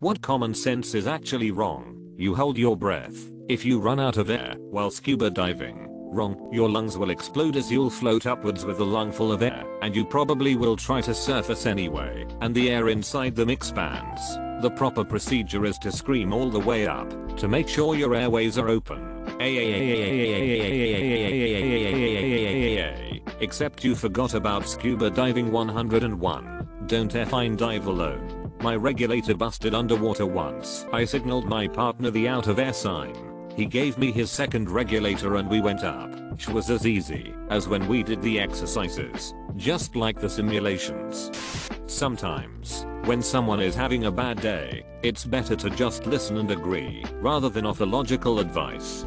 What common sense is actually wrong? You hold your breath if you run out of air while scuba diving. Wrong, your lungs will explode as you'll float upwards with a lung full of air, and you probably will try to surface anyway, and the air inside them expands. The proper procedure is to scream all the way up, to make sure your airways are open. Except you forgot about scuba diving 101. Don't effing dive alone. My regulator busted underwater once. I signaled my partner the out of air sign. He gave me his second regulator and we went up. Which was as easy as when we did the exercises. Just like the simulations. Sometimes, when someone is having a bad day, it's better to just listen and agree, rather than offer logical advice.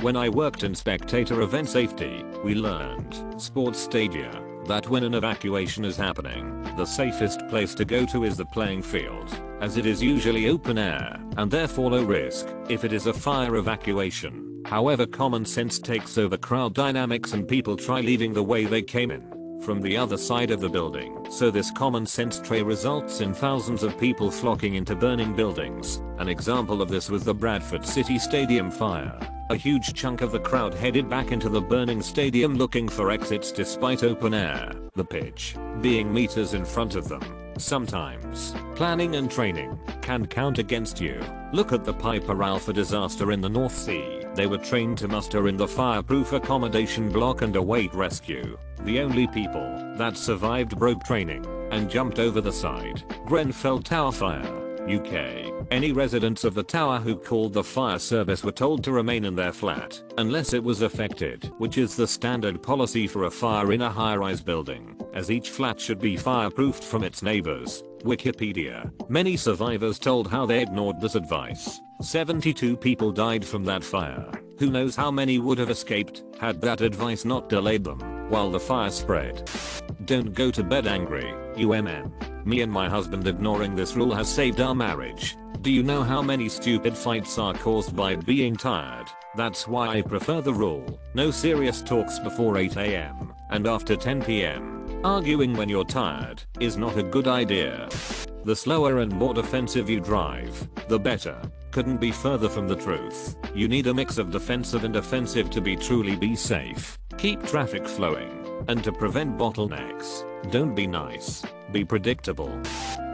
When I worked in spectator event safety, we learned, sports stadia, that when an evacuation is happening, the safest place to go to is the playing field, as it is usually open air, and therefore low risk, if it is a fire evacuation. However common sense takes over crowd dynamics and people try leaving the way they came in from the other side of the building. So this common sense tray results in thousands of people flocking into burning buildings. An example of this was the Bradford City Stadium fire. A huge chunk of the crowd headed back into the burning stadium looking for exits despite open air, the pitch being meters in front of them. Sometimes, planning and training can count against you. Look at the Piper Alpha disaster in the North Sea. They were trained to muster in the fireproof accommodation block and await rescue. The only people that survived broke training and jumped over the side. Grenfell Tower Fire. UK. Any residents of the tower who called the fire service were told to remain in their flat unless it was affected, which is the standard policy for a fire in a high-rise building, as each flat should be fireproofed from its neighbors. Wikipedia. Many survivors told how they ignored this advice. 72 people died from that fire. Who knows how many would have escaped had that advice not delayed them while the fire spread. Don't go to bed angry, UMM. Me and my husband ignoring this rule has saved our marriage. Do you know how many stupid fights are caused by being tired? That's why I prefer the rule. No serious talks before 8am and after 10pm. Arguing when you're tired is not a good idea. The slower and more defensive you drive, the better. Couldn't be further from the truth. You need a mix of defensive and offensive to be truly be safe. Keep traffic flowing. And to prevent bottlenecks, don't be nice. Be predictable.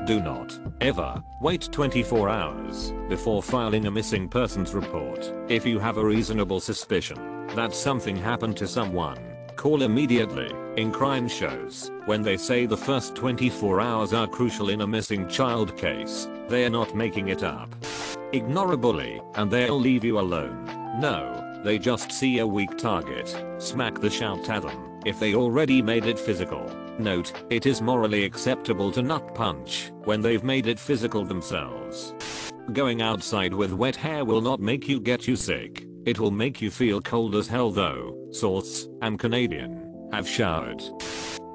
Do not, ever, wait 24 hours before filing a missing persons report. If you have a reasonable suspicion that something happened to someone, call immediately. In crime shows, when they say the first 24 hours are crucial in a missing child case, they are not making it up. Ignore a bully, and they'll leave you alone. No, they just see a weak target, smack the shout at them, if they already made it physical. Note, it is morally acceptable to nut punch when they've made it physical themselves. Going outside with wet hair will not make you get you sick. It will make you feel cold as hell though. Source, I'm Canadian. Have showered.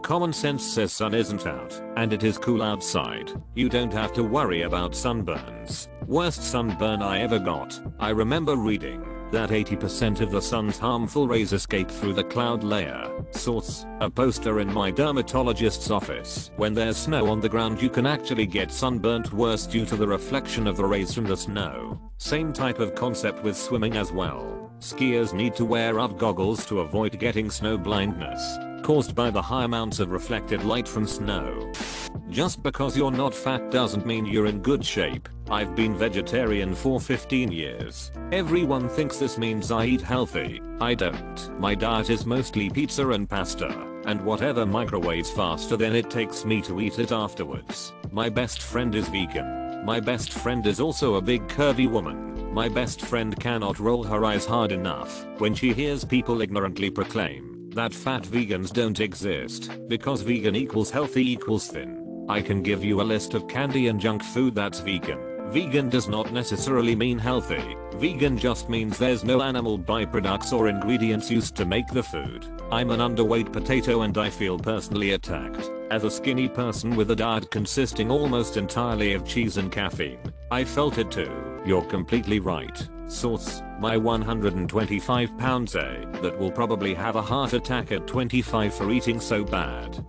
Common sense says sun isn't out, and it is cool outside. You don't have to worry about sunburns. Worst sunburn I ever got. I remember reading that 80% of the sun's harmful rays escape through the cloud layer. Source, a poster in my dermatologist's office. When there's snow on the ground you can actually get sunburnt worse due to the reflection of the rays from the snow. Same type of concept with swimming as well. Skiers need to wear UV goggles to avoid getting snow blindness caused by the high amounts of reflected light from snow. Just because you're not fat doesn't mean you're in good shape. I've been vegetarian for 15 years. Everyone thinks this means I eat healthy. I don't. My diet is mostly pizza and pasta, and whatever microwaves faster than it takes me to eat it afterwards. My best friend is vegan. My best friend is also a big curvy woman. My best friend cannot roll her eyes hard enough when she hears people ignorantly proclaim that fat vegans don't exist because vegan equals healthy equals thin. I can give you a list of candy and junk food that's vegan. Vegan does not necessarily mean healthy. Vegan just means there's no animal byproducts or ingredients used to make the food. I'm an underweight potato and I feel personally attacked. As a skinny person with a diet consisting almost entirely of cheese and caffeine, I felt it too. You're completely right. Source, My 125 pounds A that will probably have a heart attack at 25 for eating so bad.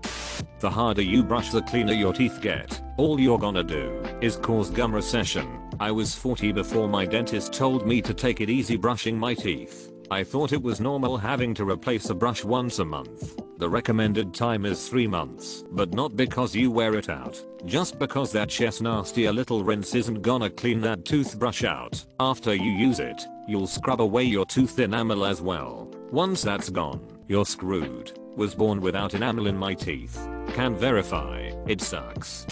The harder you brush the cleaner your teeth get. All you're gonna do is cause gum recession. I was 40 before my dentist told me to take it easy brushing my teeth. I thought it was normal having to replace a brush once a month. The recommended time is 3 months, but not because you wear it out. Just because that chest nasty a little rinse isn't gonna clean that toothbrush out. After you use it, you'll scrub away your tooth enamel as well. Once that's gone, you're screwed. Was born without enamel in my teeth. Can verify, it sucks.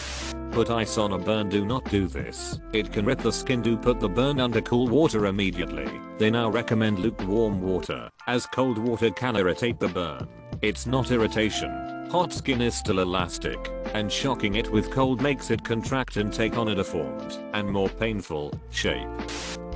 Put ice on a burn do not do this. It can rip the skin do put the burn under cool water immediately. They now recommend lukewarm water, as cold water can irritate the burn. It's not irritation. Hot skin is still elastic, and shocking it with cold makes it contract and take on a deformed, and more painful, shape.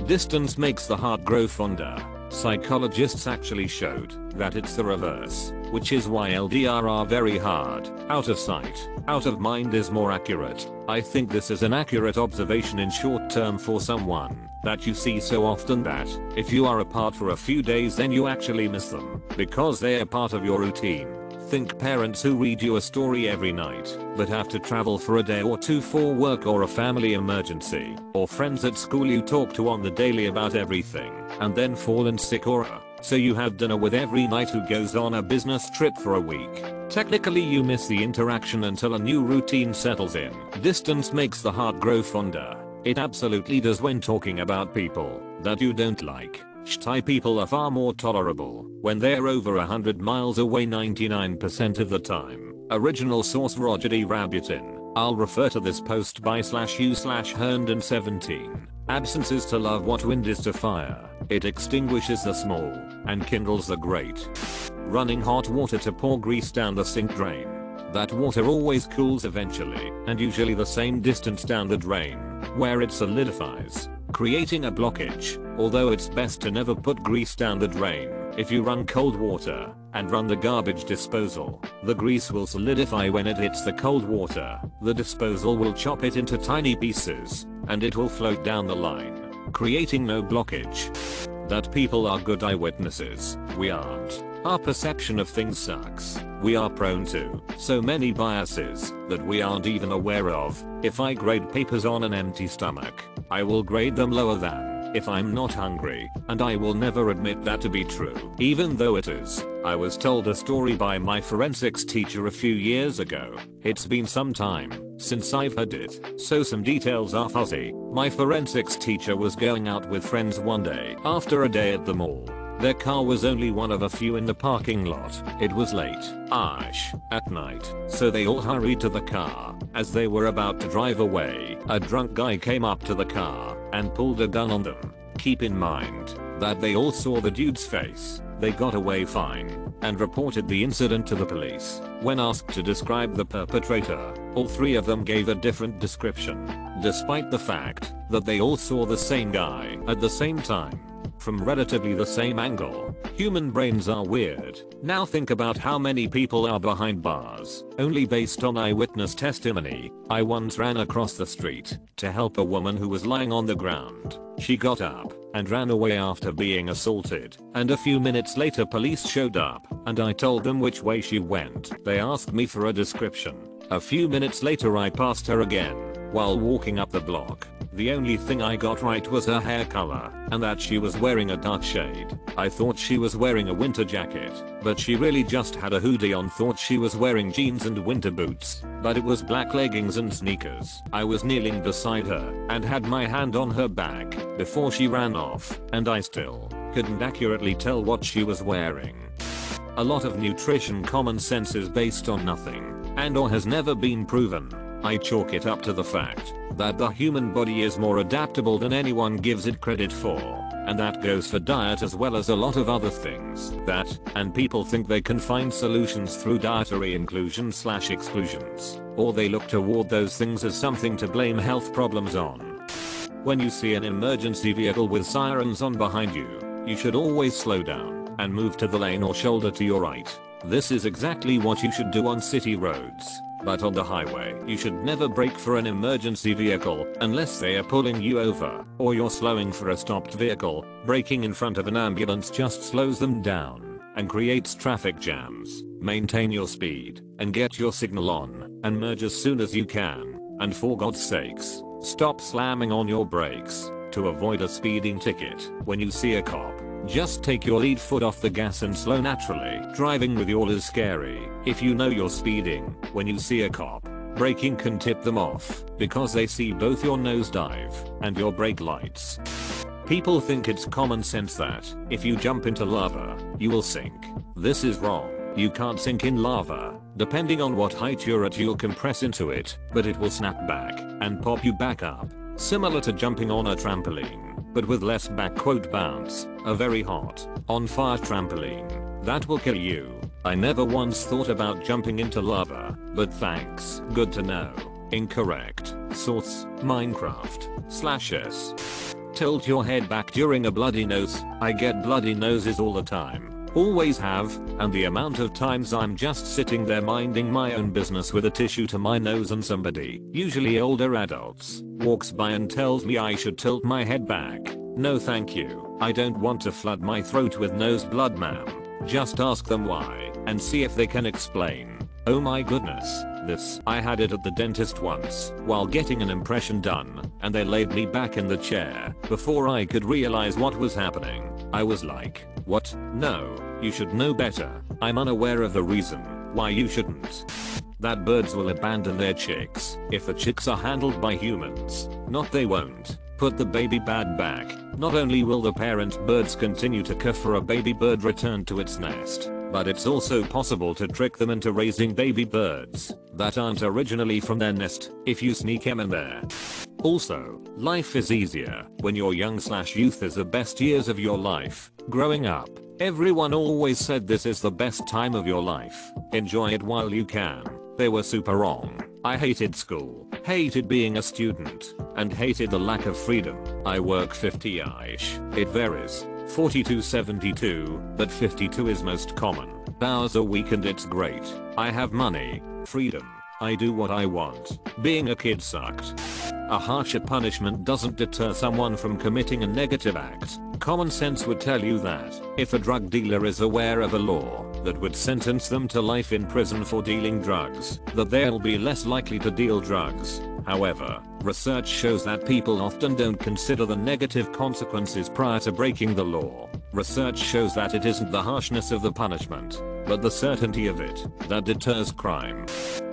Distance makes the heart grow fonder. Psychologists actually showed that it's the reverse, which is why LDR are very hard. Out of sight, out of mind is more accurate. I think this is an accurate observation in short term for someone that you see so often that if you are apart for a few days then you actually miss them because they are part of your routine. Think parents who read you a story every night, but have to travel for a day or two for work or a family emergency, or friends at school you talk to on the daily about everything, and then fallen sick or so you have dinner with every night who goes on a business trip for a week. Technically you miss the interaction until a new routine settles in. Distance makes the heart grow fonder. It absolutely does when talking about people that you don't like. Shy people are far more tolerable when they're over 100 miles away 99% of the time. Original source Roger de Rabutin. I'll refer to this post by slash u slash Herndon 17. Absence is to love what wind is to fire. It extinguishes the small and kindles the great. Running hot water to pour grease down the sink drain. That water always cools eventually and usually the same distance down the drain where it solidifies, creating a blockage. Although it's best to never put grease down the drain if you run cold water and run the garbage disposal, the grease will solidify when it hits the cold water. The disposal will chop it into tiny pieces and it will float down the line, creating no blockage. That people are good eyewitnesses, we aren't. Our perception of things sucks. We are prone to so many biases that we aren't even aware of. If I grade papers on an empty stomach, I will grade them lower than if I'm not hungry, and I will never admit that to be true, even though it is. I was told a story by my forensics teacher a few years ago. It's been some time since I've heard it, so some details are fuzzy. My forensics teacher was going out with friends one day after a day at the mall. Their car was only one of a few in the parking lot. It was late, ash, at night, so they all hurried to the car. As they were about to drive away, a drunk guy came up to the car and pulled a gun on them. Keep in mind that they all saw the dude's face. They got away fine and reported the incident to the police. When asked to describe the perpetrator, all three of them gave a different description, despite the fact that they all saw the same guy at the same time from relatively the same angle. Human brains are weird. Now think about how many people are behind bars, only based on eyewitness testimony. I once ran across the street to help a woman who was lying on the ground. She got up and ran away after being assaulted, and a few minutes later police showed up, and I told them which way she went. They asked me for a description. A few minutes later I passed her again, while walking up the block. The only thing I got right was her hair color, and that she was wearing a dark shade. I thought she was wearing a winter jacket, but she really just had a hoodie on thought she was wearing jeans and winter boots, but it was black leggings and sneakers. I was kneeling beside her, and had my hand on her back, before she ran off, and I still couldn't accurately tell what she was wearing. A lot of nutrition common sense is based on nothing, and or has never been proven. I chalk it up to the fact that the human body is more adaptable than anyone gives it credit for. And that goes for diet as well as a lot of other things. That, and people think they can find solutions through dietary inclusion slash exclusions. Or they look toward those things as something to blame health problems on. When you see an emergency vehicle with sirens on behind you, you should always slow down and move to the lane or shoulder to your right. This is exactly what you should do on city roads. But on the highway, you should never brake for an emergency vehicle unless they are pulling you over or you're slowing for a stopped vehicle. Braking in front of an ambulance just slows them down and creates traffic jams. Maintain your speed and get your signal on and merge as soon as you can. And for God's sakes, stop slamming on your brakes to avoid a speeding ticket when you see a cop. Just take your lead foot off the gas and slow naturally. Driving with y'all is scary. If you know you're speeding, when you see a cop, braking can tip them off because they see both your nosedive and your brake lights. People think it's common sense that if you jump into lava, you will sink. This is wrong. You can't sink in lava. Depending on what height you're at you'll compress into it, but it will snap back and pop you back up. Similar to jumping on a trampoline but with less back quote bounce, a very hot, on fire trampoline. That will kill you. I never once thought about jumping into lava, but thanks, good to know. Incorrect. Source, Minecraft, slash s. Tilt your head back during a bloody nose, I get bloody noses all the time. Always have, and the amount of times I'm just sitting there minding my own business with a tissue to my nose and somebody, usually older adults, walks by and tells me I should tilt my head back. No thank you, I don't want to flood my throat with nose blood ma'am. Just ask them why, and see if they can explain. Oh my goodness, this. I had it at the dentist once, while getting an impression done, and they laid me back in the chair, before I could realize what was happening. I was like, what? No, you should know better. I'm unaware of the reason why you shouldn't. That birds will abandon their chicks if the chicks are handled by humans. Not they won't. Put the baby bird back. Not only will the parent birds continue to care for a baby bird return to its nest, but it's also possible to trick them into raising baby birds that aren't originally from their nest if you sneak them in there. Also, life is easier when you're young slash youth is the best years of your life. Growing up, everyone always said this is the best time of your life. Enjoy it while you can. They were super wrong. I hated school, hated being a student, and hated the lack of freedom. I work 50-ish. It varies. 42 72, but 52 is most common. Hours a week and it's great. I have money, freedom. I do what I want. Being a kid sucked. A harsher punishment doesn't deter someone from committing a negative act. Common sense would tell you that if a drug dealer is aware of a law that would sentence them to life in prison for dealing drugs, that they'll be less likely to deal drugs. However, research shows that people often don't consider the negative consequences prior to breaking the law. Research shows that it isn't the harshness of the punishment, but the certainty of it that deters crime.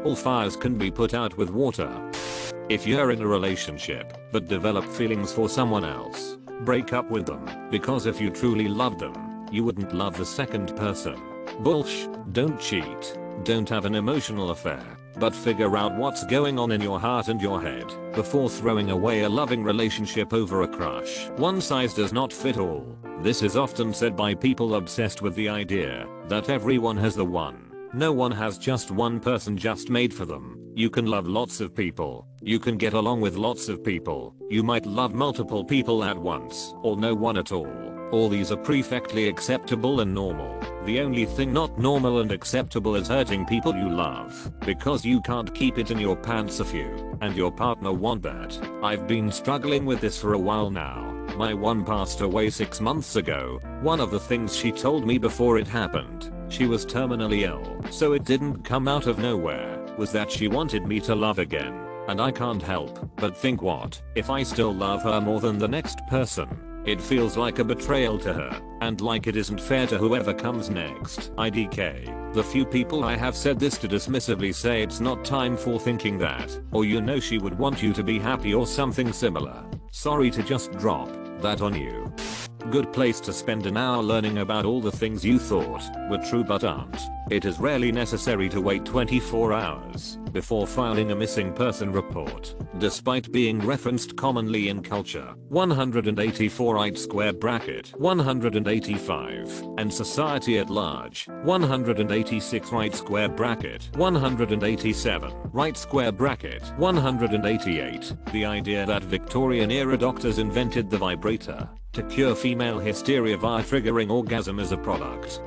All fires can be put out with water. If you're in a relationship but develop feelings for someone else, break up with them because if you truly loved them, you wouldn't love the second person. Bullsh, don't cheat, don't have an emotional affair, but figure out what's going on in your heart and your head before throwing away a loving relationship over a crush. One size does not fit all. This is often said by people obsessed with the idea that everyone has the one. No one has just one person just made for them. You can love lots of people. You can get along with lots of people. You might love multiple people at once, or no one at all. All these are perfectly acceptable and normal. The only thing not normal and acceptable is hurting people you love, because you can't keep it in your pants if you and your partner want that. I've been struggling with this for a while now. My one passed away 6 months ago. One of the things she told me before it happened, she was terminally ill, so it didn't come out of nowhere was that she wanted me to love again. And I can't help but think what if I still love her more than the next person. It feels like a betrayal to her, and like it isn't fair to whoever comes next. IDK. The few people I have said this to dismissively say it's not time for thinking that, or you know she would want you to be happy or something similar. Sorry to just drop that on you. Good place to spend an hour learning about all the things you thought were true but aren't. It is rarely necessary to wait 24 hours before filing a missing person report, despite being referenced commonly in culture. 184 right square bracket 185 and society at large 186 right square bracket 187 right square bracket 188 the idea that Victorian era doctors invented the vibrator to cure female hysteria via triggering orgasm as a product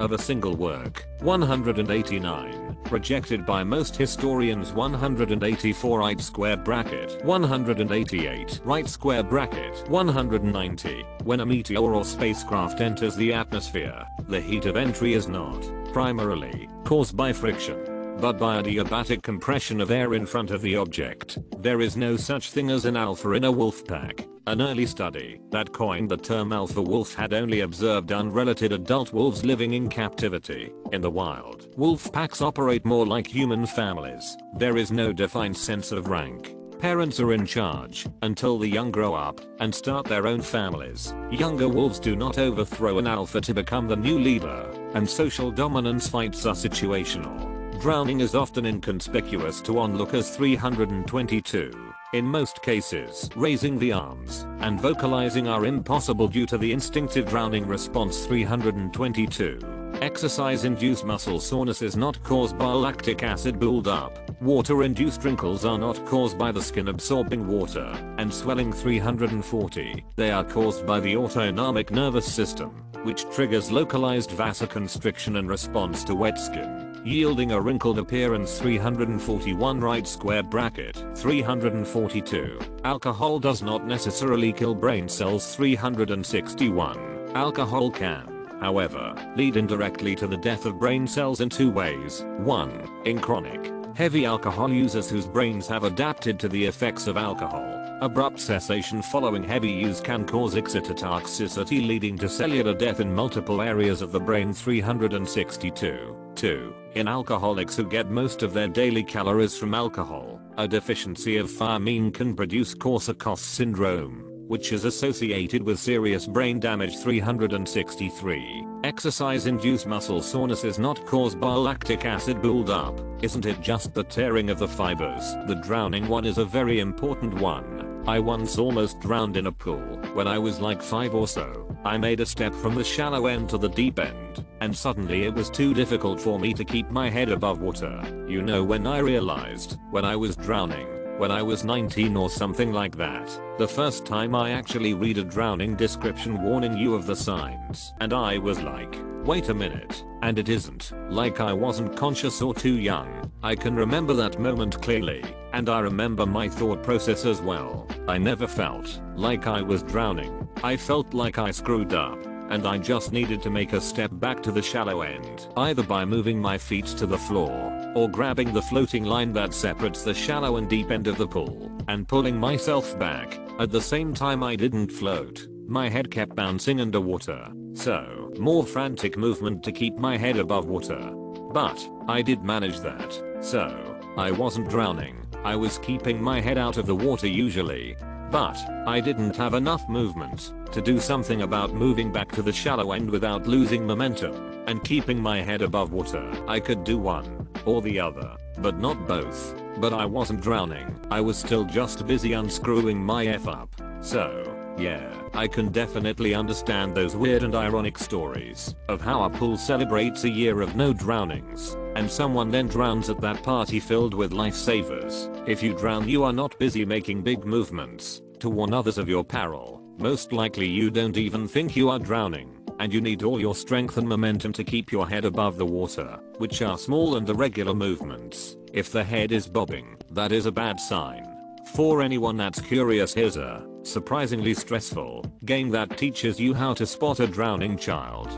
of a single work. 189. Rejected by most historians 184 right square bracket 188 right square bracket 190 when a meteor or spacecraft enters the atmosphere the heat of entry is not primarily caused by friction but by adiabatic compression of air in front of the object. There is no such thing as an alpha in a wolf pack. An early study that coined the term alpha wolf had only observed unrelated adult wolves living in captivity. In the wild, wolf packs operate more like human families. There is no defined sense of rank. Parents are in charge until the young grow up and start their own families. Younger wolves do not overthrow an alpha to become the new leader, and social dominance fights are situational. Drowning is often inconspicuous to onlookers 322. In most cases, raising the arms and vocalizing are impossible due to the instinctive drowning response 322. Exercise-induced muscle soreness is not caused by lactic acid buildup. Water-induced wrinkles are not caused by the skin absorbing water and swelling 340. They are caused by the autonomic nervous system, which triggers localized vasoconstriction in response to wet skin yielding a wrinkled appearance 341 right square bracket 342. Alcohol does not necessarily kill brain cells 361. Alcohol can, however, lead indirectly to the death of brain cells in two ways. 1. In chronic, heavy alcohol users whose brains have adapted to the effects of alcohol. Abrupt cessation following heavy use can cause excitotoxicity leading to cellular death in multiple areas of the brain 362. 2. In alcoholics who get most of their daily calories from alcohol, a deficiency of thiamine can produce Korsakoff syndrome, which is associated with serious brain damage 363. Exercise-induced muscle soreness is not caused by lactic acid buildup, isn't it just the tearing of the fibers? The drowning one is a very important one. I once almost drowned in a pool when I was like 5 or so. I made a step from the shallow end to the deep end, and suddenly it was too difficult for me to keep my head above water. You know when I realized, when I was drowning, when I was 19 or something like that. The first time I actually read a drowning description warning you of the signs. And I was like, wait a minute, and it isn't, like I wasn't conscious or too young. I can remember that moment clearly, and I remember my thought process as well. I never felt like I was drowning. I felt like I screwed up and I just needed to make a step back to the shallow end, either by moving my feet to the floor, or grabbing the floating line that separates the shallow and deep end of the pool, and pulling myself back. At the same time I didn't float, my head kept bouncing underwater, so, more frantic movement to keep my head above water. But, I did manage that, so, I wasn't drowning, I was keeping my head out of the water usually, but, I didn't have enough movement to do something about moving back to the shallow end without losing momentum and keeping my head above water. I could do one or the other, but not both. But I wasn't drowning. I was still just busy unscrewing my F up. So, yeah, I can definitely understand those weird and ironic stories of how a pool celebrates a year of no drownings, and someone then drowns at that party filled with lifesavers. If you drown you are not busy making big movements to warn others of your peril. Most likely you don't even think you are drowning, and you need all your strength and momentum to keep your head above the water, which are small and irregular movements. If the head is bobbing, that is a bad sign. For anyone that's curious here's a surprisingly stressful game that teaches you how to spot a drowning child.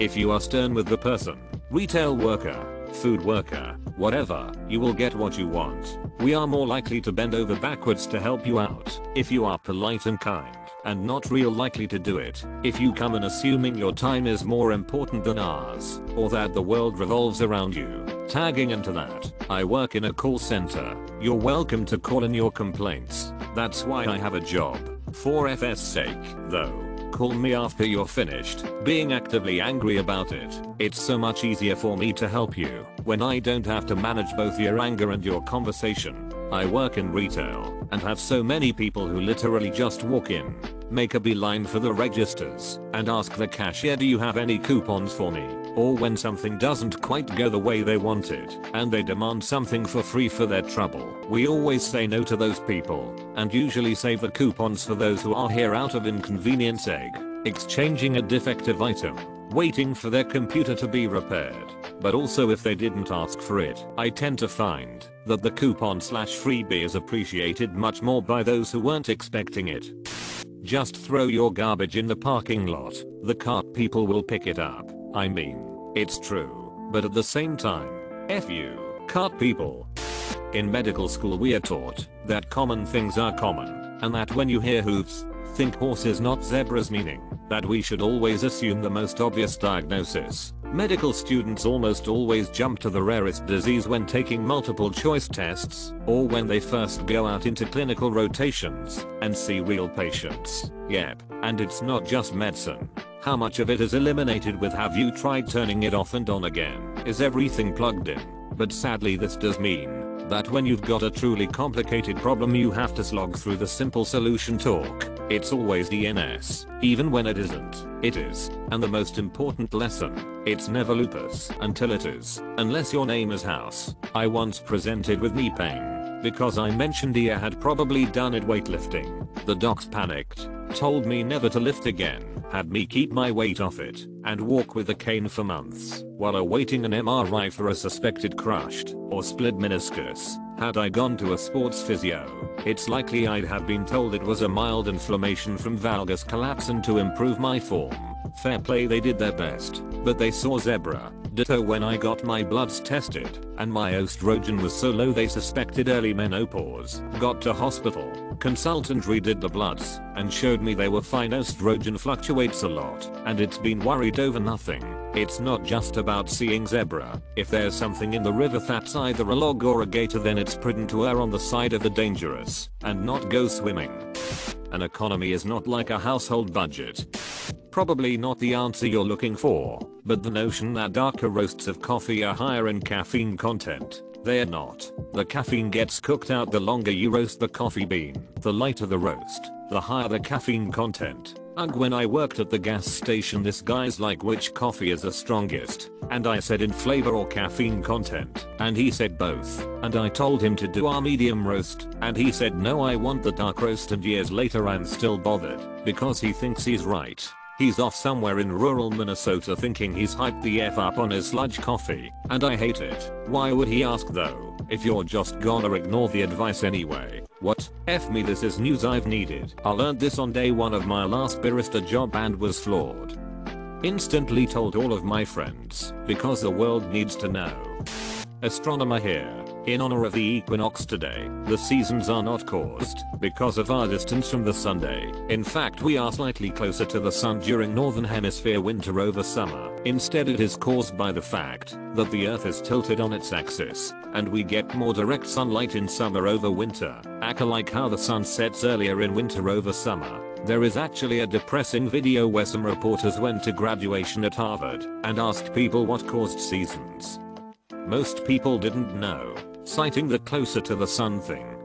If you are stern with the person, retail worker, food worker, whatever, you will get what you want. We are more likely to bend over backwards to help you out if you are polite and kind and not real likely to do it if you come in assuming your time is more important than ours or that the world revolves around you. Tagging into that, I work in a call center. You're welcome to call in your complaints. That's why I have a job. For FS sake, though call me after you're finished being actively angry about it. It's so much easier for me to help you when I don't have to manage both your anger and your conversation. I work in retail and have so many people who literally just walk in, make a beeline for the registers, and ask the cashier do you have any coupons for me? Or when something doesn't quite go the way they wanted, and they demand something for free for their trouble. We always say no to those people, and usually save the coupons for those who are here out of inconvenience egg. Exchanging a defective item waiting for their computer to be repaired, but also if they didn't ask for it. I tend to find that the coupon slash freebie is appreciated much more by those who weren't expecting it. Just throw your garbage in the parking lot, the cart people will pick it up. I mean, it's true, but at the same time, F you, cut people. In medical school we are taught that common things are common, and that when you hear hooves, think horses not zebras meaning that we should always assume the most obvious diagnosis. Medical students almost always jump to the rarest disease when taking multiple choice tests, or when they first go out into clinical rotations and see real patients. Yep, and it's not just medicine. How much of it is eliminated with have you tried turning it off and on again? Is everything plugged in? But sadly this does mean that when you've got a truly complicated problem you have to slog through the simple solution talk. It's always DNS, even when it isn't. It is. And the most important lesson, it's never lupus until it is. Unless your name is House. I once presented with knee pain because I mentioned I had probably done it weightlifting. The docs panicked, told me never to lift again had me keep my weight off it and walk with a cane for months while awaiting an MRI for a suspected crushed or split meniscus. Had I gone to a sports physio, it's likely I'd have been told it was a mild inflammation from valgus collapse and to improve my form. Fair play they did their best, but they saw zebra. Ditto when I got my bloods tested, and my estrogen was so low they suspected early menopause. Got to hospital, Consultant redid the bloods and showed me they were fine estrogen fluctuates a lot and it's been worried over nothing. It's not just about seeing zebra. If there's something in the river that's either a log or a gator then it's prudent to err on the side of the dangerous and not go swimming. An economy is not like a household budget. Probably not the answer you're looking for, but the notion that darker roasts of coffee are higher in caffeine content they're not. The caffeine gets cooked out the longer you roast the coffee bean. The lighter the roast, the higher the caffeine content. Ugh when I worked at the gas station this guy's like which coffee is the strongest, and I said in flavor or caffeine content, and he said both, and I told him to do our medium roast, and he said no I want the dark roast. And years later I'm still bothered, because he thinks he's right. He's off somewhere in rural Minnesota thinking he's hyped the F up on his sludge coffee, and I hate it. Why would he ask though, if you're just gonna ignore the advice anyway? What? F me this is news I've needed. I learned this on day one of my last barista job and was floored. Instantly told all of my friends, because the world needs to know. Astronomer here. In honor of the equinox today, the seasons are not caused because of our distance from the Sunday. In fact we are slightly closer to the sun during northern hemisphere winter over summer. Instead it is caused by the fact that the earth is tilted on its axis and we get more direct sunlight in summer over winter. Aka like how the sun sets earlier in winter over summer. There is actually a depressing video where some reporters went to graduation at Harvard and asked people what caused seasons. Most people didn't know citing the closer to the sun thing.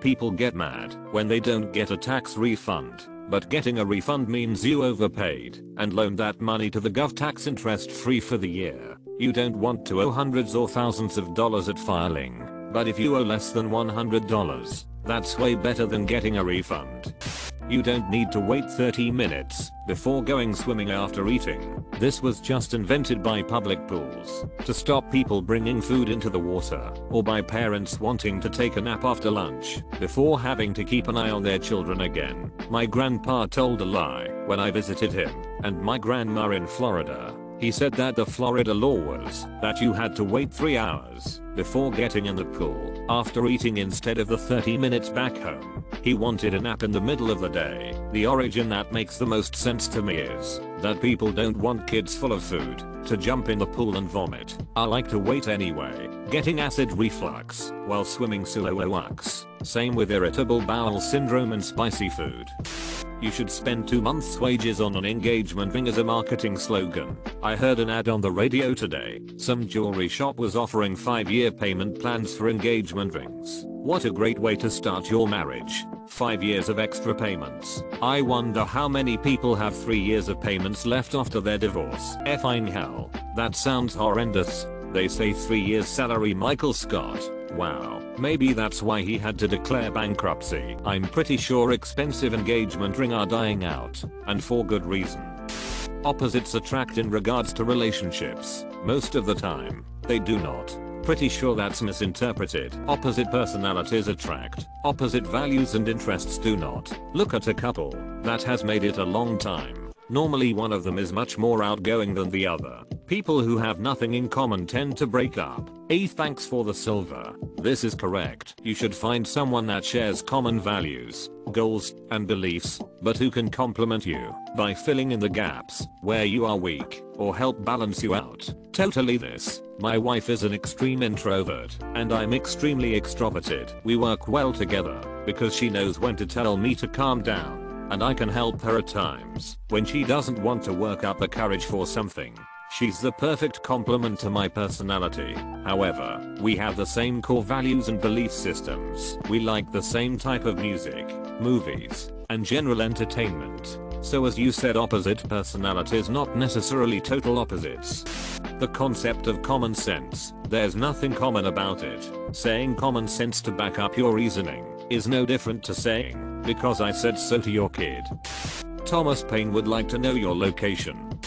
People get mad when they don't get a tax refund, but getting a refund means you overpaid and loaned that money to the gov tax interest free for the year. You don't want to owe hundreds or thousands of dollars at filing, but if you owe less than $100, that's way better than getting a refund. You don't need to wait 30 minutes before going swimming after eating. This was just invented by public pools to stop people bringing food into the water or by parents wanting to take a nap after lunch before having to keep an eye on their children again. My grandpa told a lie when I visited him and my grandma in Florida. He said that the Florida law was that you had to wait 3 hours before getting in the pool after eating instead of the 30 minutes back home. He wanted a nap in the middle of the day. The origin that makes the most sense to me is that people don't want kids full of food to jump in the pool and vomit. I like to wait anyway, getting acid reflux while swimming suloax. Same with irritable bowel syndrome and spicy food. You should spend 2 months wages on an engagement ring as a marketing slogan. I heard an ad on the radio today. Some jewelry shop was offering 5 year payment plans for engagement rings. What a great way to start your marriage. 5 years of extra payments. I wonder how many people have 3 years of payments left after their divorce. Effing hell. That sounds horrendous. They say 3 years salary Michael Scott. Wow, maybe that's why he had to declare bankruptcy. I'm pretty sure expensive engagement ring are dying out, and for good reason. Opposites attract in regards to relationships. Most of the time, they do not. Pretty sure that's misinterpreted. Opposite personalities attract. Opposite values and interests do not. Look at a couple that has made it a long time. Normally one of them is much more outgoing than the other. People who have nothing in common tend to break up. A thanks for the silver. This is correct. You should find someone that shares common values, goals, and beliefs, but who can complement you by filling in the gaps where you are weak or help balance you out. Totally this. My wife is an extreme introvert and I'm extremely extroverted. We work well together because she knows when to tell me to calm down and I can help her at times when she doesn't want to work up the courage for something. She's the perfect complement to my personality. However, we have the same core values and belief systems. We like the same type of music, movies, and general entertainment. So as you said opposite personalities not necessarily total opposites. The concept of common sense, there's nothing common about it. Saying common sense to back up your reasoning is no different to saying, because I said so to your kid. Thomas Paine would like to know your location.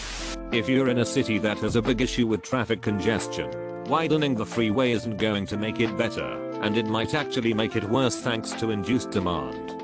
If you're in a city that has a big issue with traffic congestion, widening the freeway isn't going to make it better, and it might actually make it worse thanks to induced demand.